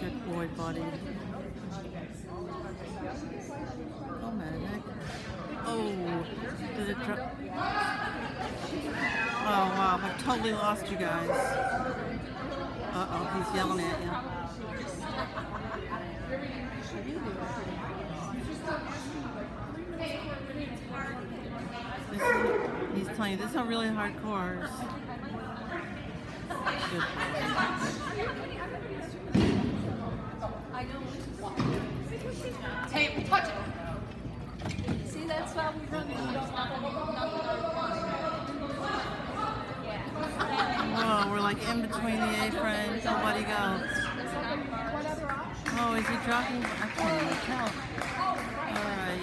Good boy, buddy. Oh, magic. Oh, did it drop? Oh, wow, I've totally lost you guys. Uh-oh, he's yelling at you. This is, he's telling you, this is a really hard course. Tape, touch it. See, that's why we run. Whoa, we're like in between the A-frames. Nobody goes. What other option? Oh, is he dropping? I can't even tell.